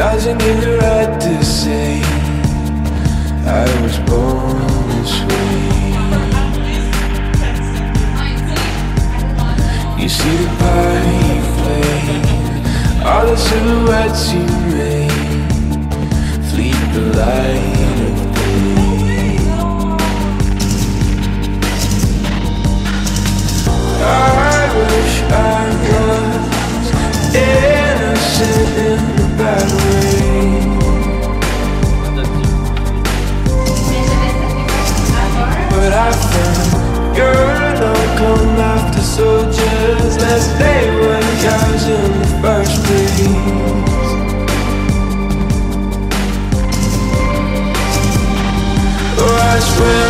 Doesn't it right to say I was born this way. You see the party flame All the silhouettes you made. Fleet the light. come after soldiers Lest they were cows in the first place Oh, I swear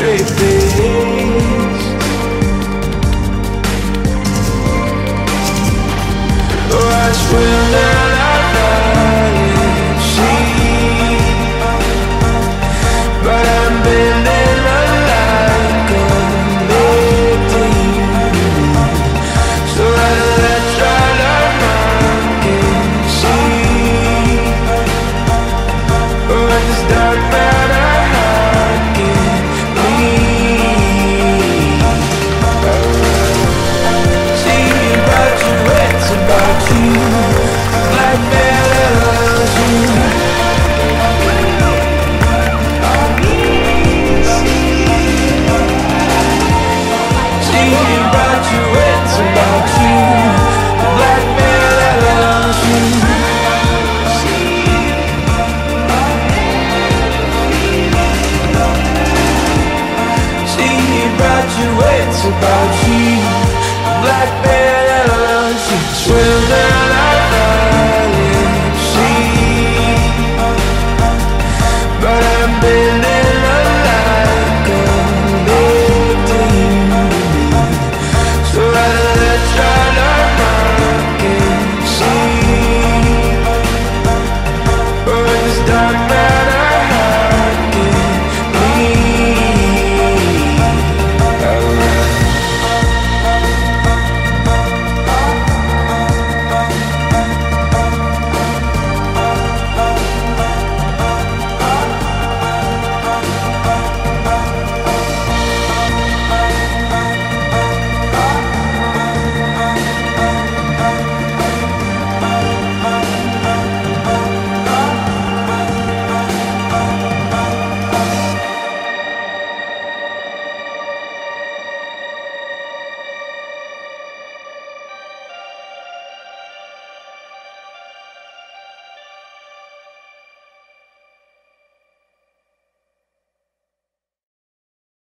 faith